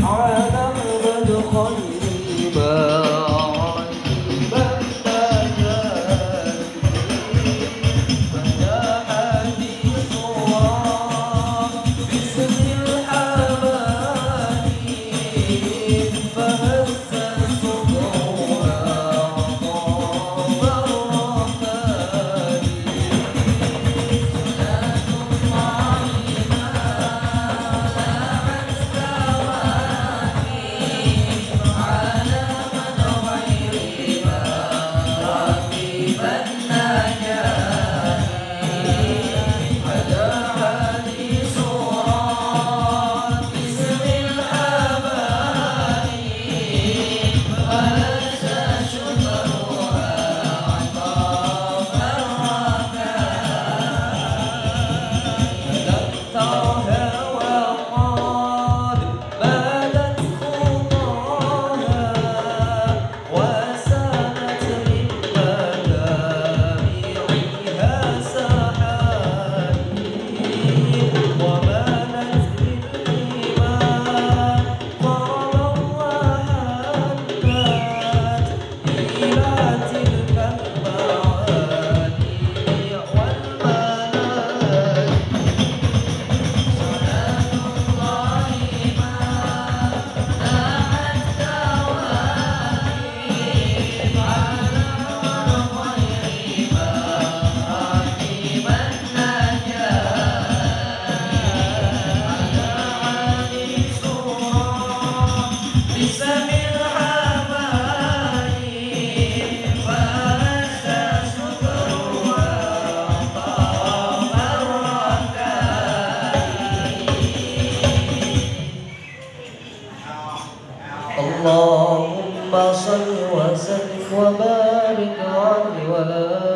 على المدخل باع البلدان فجاء حديث بسر الحماني اللهم صل وسلم وبارك على محمد